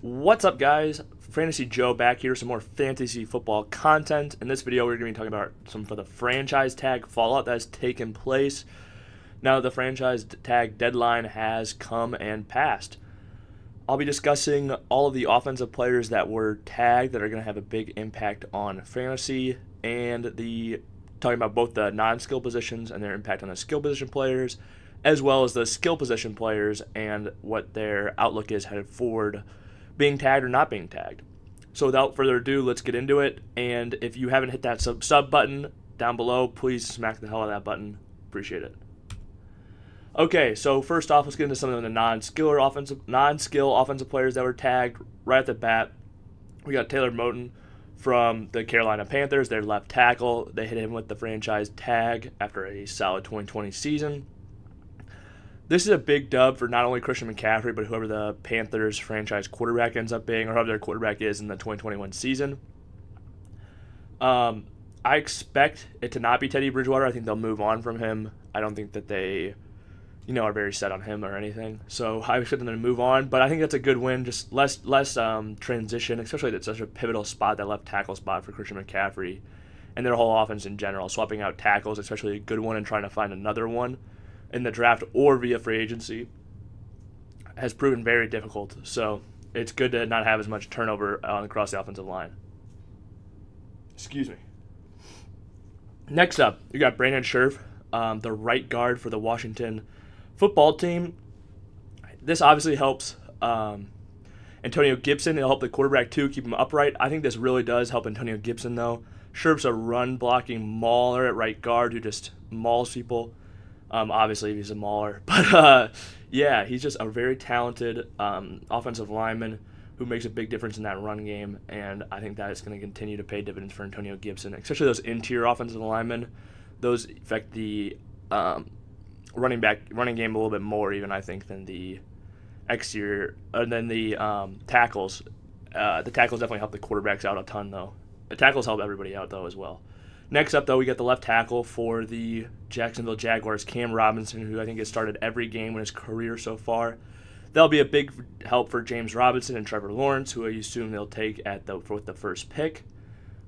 What's up, guys? Fantasy Joe back here, some more fantasy football content. In this video, we're going to be talking about some for the franchise tag fallout that has taken place. Now, the franchise tag deadline has come and passed. I'll be discussing all of the offensive players that were tagged that are going to have a big impact on fantasy, and the talking about both the non-skill positions and their impact on the skill position players, as well as the skill position players and what their outlook is headed forward being tagged or not being tagged. So without further ado, let's get into it. And if you haven't hit that sub, sub button down below, please smack the hell out of that button. Appreciate it. Okay, so first off, let's get into some of the non-skiller offensive, non-skill offensive players that were tagged right at the bat. We got Taylor Moton from the Carolina Panthers, their left tackle. They hit him with the franchise tag after a solid 2020 season this is a big dub for not only Christian McCaffrey, but whoever the Panthers franchise quarterback ends up being, or whoever their quarterback is in the 2021 season. Um, I expect it to not be Teddy Bridgewater. I think they'll move on from him. I don't think that they, you know, are very set on him or anything. So I expect them to move on. But I think that's a good win. Just less less um, transition, especially at such a pivotal spot, that left tackle spot for Christian McCaffrey, and their whole offense in general. Swapping out tackles, especially a good one, and trying to find another one in the draft or via free agency has proven very difficult. So it's good to not have as much turnover on across the offensive line. Excuse me. Next up, you got Brandon Scherff, um, the right guard for the Washington football team. This obviously helps um, Antonio Gibson. It'll help the quarterback too, keep him upright. I think this really does help Antonio Gibson though. Scherff's a run blocking mauler at right guard who just mauls people. Um, obviously, he's a mauler, but uh, yeah, he's just a very talented um, offensive lineman who makes a big difference in that run game, and I think that is going to continue to pay dividends for Antonio Gibson, especially those interior offensive linemen. Those affect the um, running back running game a little bit more, even I think, than the exterior, and uh, then the um, tackles. Uh, the tackles definitely help the quarterbacks out a ton, though. The tackles help everybody out though as well. Next up, though, we got the left tackle for the Jacksonville Jaguars, Cam Robinson, who I think has started every game in his career so far. That'll be a big help for James Robinson and Trevor Lawrence, who I assume they'll take at the with the first pick.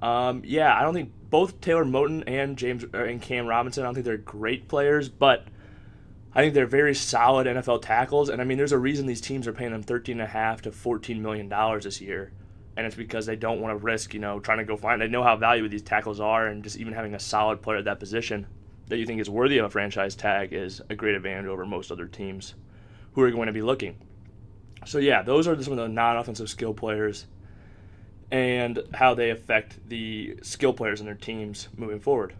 Um, yeah, I don't think both Taylor Moton and James uh, and Cam Robinson. I don't think they're great players, but I think they're very solid NFL tackles. And I mean, there's a reason these teams are paying them thirteen and a half to fourteen million dollars this year and it's because they don't want to risk, you know, trying to go find. They know how valuable these tackles are, and just even having a solid player at that position that you think is worthy of a franchise tag is a great advantage over most other teams who are going to be looking. So yeah, those are some of the non-offensive skill players and how they affect the skill players in their teams moving forward.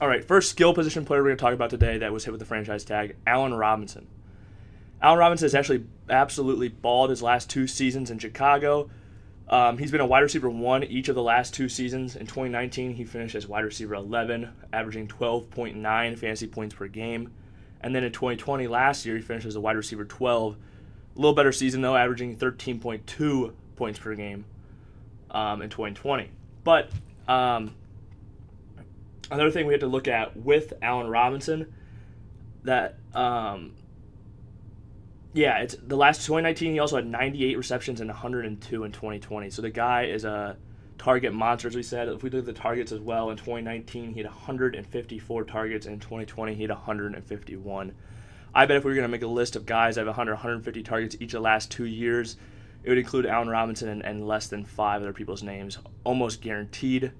All right, first skill position player we're going to talk about today that was hit with the franchise tag, Allen Robinson. Allen Robinson has actually absolutely balled his last two seasons in Chicago. Um, he's been a wide receiver one each of the last two seasons. In 2019, he finished as wide receiver 11, averaging 12.9 fantasy points per game. And then in 2020, last year, he finished as a wide receiver 12. A little better season, though, averaging 13.2 points per game um, in 2020. But um, another thing we have to look at with Allen Robinson that um, yeah, it's the last 2019. He also had 98 receptions and 102 in 2020. So the guy is a target monster, as we said. If we look at the targets as well, in 2019 he had 154 targets, and in 2020 he had 151. I bet if we were going to make a list of guys that have 100, 150 targets each of the last two years, it would include Allen Robinson and, and less than five other people's names, almost guaranteed.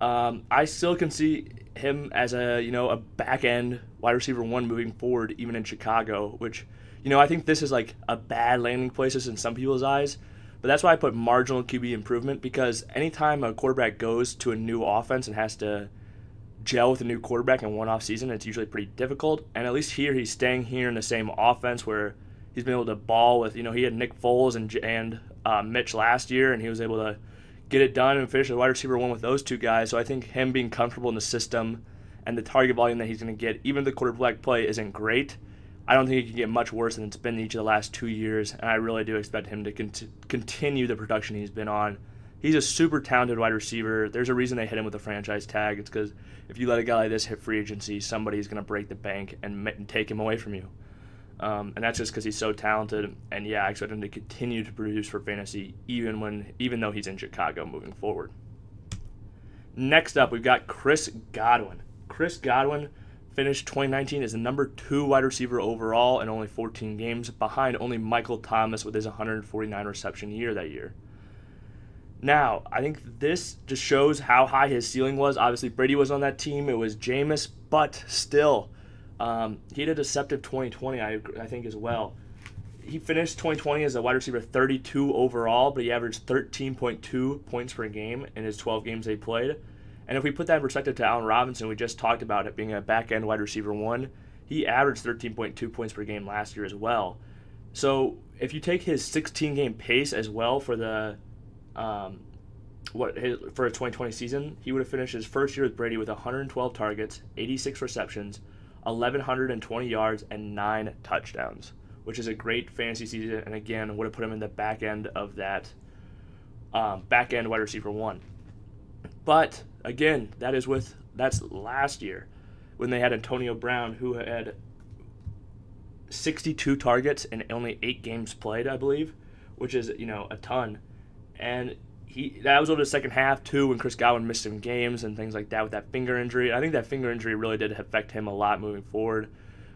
Um, I still can see him as a you know a back end wide receiver one moving forward, even in Chicago, which you know, I think this is like a bad landing places in some people's eyes, but that's why I put marginal QB improvement because anytime a quarterback goes to a new offense and has to gel with a new quarterback in one off season, it's usually pretty difficult. And at least here, he's staying here in the same offense where he's been able to ball with. You know, he had Nick Foles and and uh, Mitch last year, and he was able to get it done and finish the wide receiver one with those two guys. So I think him being comfortable in the system and the target volume that he's going to get, even if the quarterback play isn't great I don't think he can get much worse than it's been each of the last two years, and I really do expect him to cont- continue the production he's been on. He's a super talented wide receiver. There's a reason they hit him with a franchise tag. It's because if you let a guy like this hit free agency, somebody's going to break the bank and, and take him away from you. Um, and that's just because he's so talented. And yeah, I expect him to continue to produce for fantasy, even when even though he's in Chicago moving forward. Next up, we've got Chris Godwin. Chris Godwin finished 2019 as the number two wide receiver overall in only 14 games, behind only Michael Thomas with his 149 reception year that year. Now, I think this just shows how high his ceiling was. Obviously, Brady was on that team. It was Jameis, but still, um, he had a deceptive 2020, I, I think, as well. He finished 2020 as a wide receiver 32 overall, but he averaged 13.2 points per game in his 12 games they played. And if we put that in perspective to Allen Robinson, we just talked about it being a back end wide receiver one, he averaged 13.2 points per game last year as well. So if you take his 16 game pace as well for the um, what his, for a 2020 season, he would have finished his first year with Brady with 112 targets, 86 receptions, 1120 yards, and nine touchdowns, which is a great fantasy season. And again, would have put him in the back end of that um, back end wide receiver one. But again, that is with that's last year when they had Antonio Brown who had 62 targets and only 8 games played, I believe, which is, you know, a ton. And he that was over the second half too when Chris Godwin missed some games and things like that with that finger injury. I think that finger injury really did affect him a lot moving forward.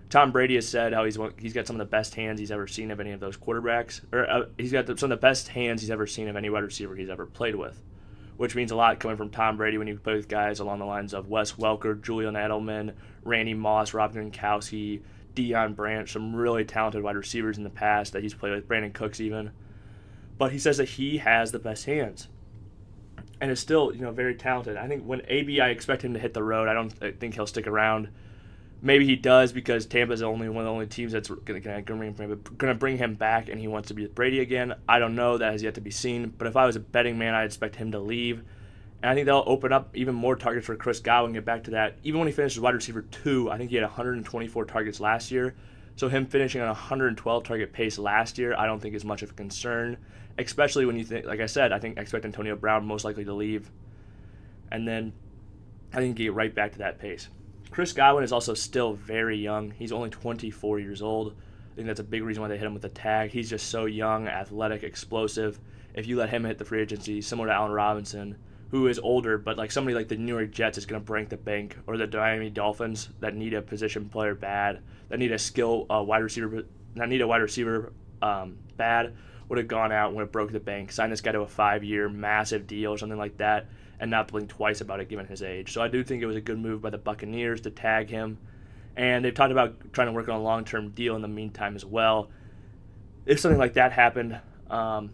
Tom Brady has said how he's he's got some of the best hands he's ever seen of any of those quarterbacks, or uh, he's got the, some of the best hands he's ever seen of any wide receiver he's ever played with which means a lot coming from Tom Brady when you play with guys along the lines of Wes Welker, Julian Edelman, Randy Moss, Rob Gronkowski, Deion Branch, some really talented wide receivers in the past that he's played with, Brandin Cooks even. But he says that he has the best hands. And is still, you know, very talented. I think when AB, I expect him to hit the road. I don't think he'll stick around maybe he does because Tampa Tampa's only one of the only teams that's going to bring him back, and he wants to be with Brady again. I don't know. That has yet to be seen. But if I was a betting man, I'd expect him to leave. And I think that'll open up even more targets for Chris Godwin. Get back to that. Even when he finishes wide receiver two, I think he had 124 targets last year. So him finishing on a 112 target pace last year, I don't think is much of a concern. Especially when you think, like I said, I think expect Antonio Brown most likely to leave, and then I think get right back to that pace. Chris Godwin is also still very young. He's only 24 years old. I think that's a big reason why they hit him with the tag. He's just so young, athletic, explosive. If you let him hit the free agency, similar to Allen Robinson, who is older, but like somebody like the New York Jets is going to break the bank, or the Miami Dolphins that need a position player bad, that need a skill uh, wide receiver, that need a wide receiver um, bad, would have gone out would have broke the bank, signed this guy to a five-year massive deal or something like that and not blink twice about it given his age. So I do think it was a good move by the Buccaneers to tag him. And they've talked about trying to work on a long term deal in the meantime as well. If something like that happened, um,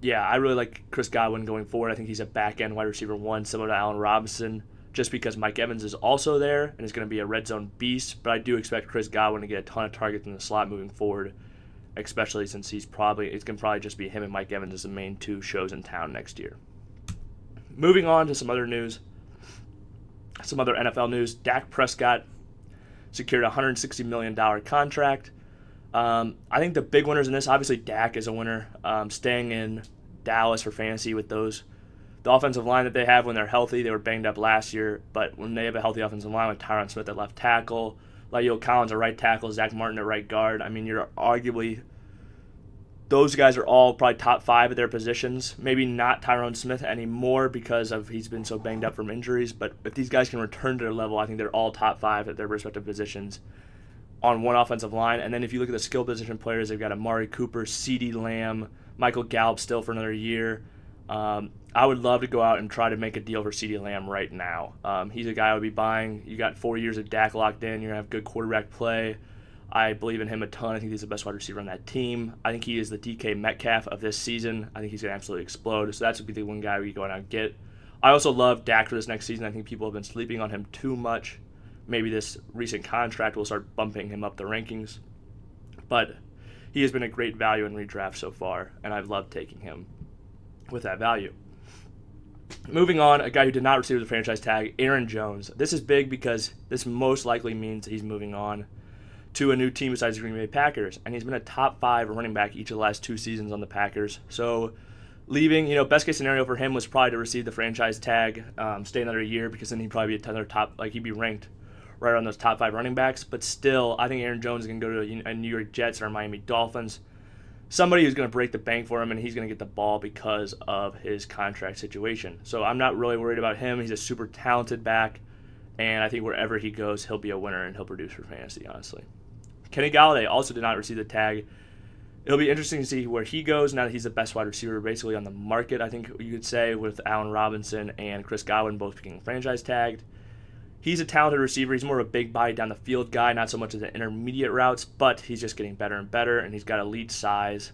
yeah, I really like Chris Godwin going forward. I think he's a back end wide receiver one, similar to Allen Robinson, just because Mike Evans is also there and is going to be a red zone beast. But I do expect Chris Godwin to get a ton of targets in the slot moving forward, especially since he's probably it's going to probably just be him and Mike Evans as the main two shows in town next year. Moving on to some other news, some other NFL news. Dak Prescott secured a $160 million contract. Um, I think the big winners in this, obviously, Dak is a winner. Um, staying in Dallas for fantasy with those, the offensive line that they have when they're healthy. They were banged up last year, but when they have a healthy offensive line with Tyron Smith at left tackle, La'el Collins at right tackle, Zack Martin at right guard, I mean, you're arguably those guys are all probably top five at their positions. Maybe not Tyron Smith anymore because of he's been so banged up from injuries. But if these guys can return to their level, I think they're all top five at their respective positions on one offensive line. And then if you look at the skill position players, they've got Amari Cooper, CeeDee Lamb, Michael Gallup still for another year. Um, I would love to go out and try to make a deal for CeeDee Lamb right now. Um, he's a guy I would be buying. You got four years of Dak locked in. You're gonna have good quarterback play. I believe in him a ton. I think he's the best wide receiver on that team. I think he is the DK Metcalf of this season. I think he's going to absolutely explode. So that's going to be the one guy we go out and get. I also love Dak for this next season. I think people have been sleeping on him too much. Maybe this recent contract will start bumping him up the rankings. But he has been a great value in redraft so far, and I've loved taking him with that value. Moving on, a guy who did not receive the franchise tag, Aaron Jones. This is big because this most likely means he's moving on to a new team besides the Green Bay Packers, and he's been a top five running back each of the last two seasons on the Packers. So leaving, you know, best case scenario for him was probably to receive the franchise tag, um, stay another year because then he'd probably be another top, like he'd be ranked right around those top five running backs. But still, I think Aaron Jones is going to go to a New York Jets or Miami Dolphins. Somebody who's going to break the bank for him, and he's going to get the ball because of his contract situation. So I'm not really worried about him. He's a super talented back, and I think wherever he goes, he'll be a winner and he'll produce for fantasy, honestly. Kenny Golladay also did not receive the tag. It'll be interesting to see where he goes now that he's the best wide receiver basically on the market, I think you could say, with Allen Robinson and Chris Godwin both being franchise tagged. He's a talented receiver. He's more of a big body down the field guy, not so much as the intermediate routes, but he's just getting better and better, and he's got elite size,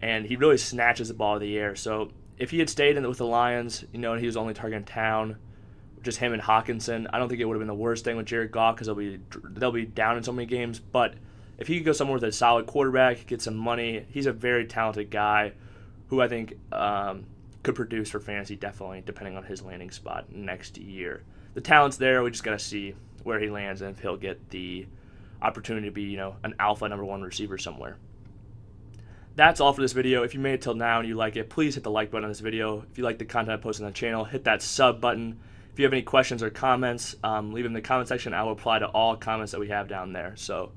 and he really snatches the ball of the air. So if he had stayed in with the Lions, you know, and he was only targeting town, just him and Hockenson, I don't think it would have been the worst thing with Jared Goff because they'll be they'll be down in so many games. But if he could go somewhere with a solid quarterback, get some money, he's a very talented guy who I think um, could produce for fantasy definitely, depending on his landing spot next year. The talent's there. We just got to see where he lands and if he'll get the opportunity to be, you know, an alpha number one receiver somewhere. That's all for this video. If you made it till now and you like it, please hit the like button on this video. If you like the content I post on the channel, hit that sub button. If you have any questions or comments, um, leave them in the comment section. I will reply to all comments that we have down there. So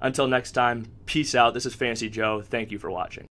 until next time, peace out. This is Fantasy Joe. Thank you for watching.